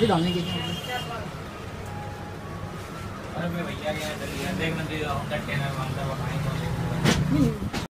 ये डालने के अरे भैया माँगता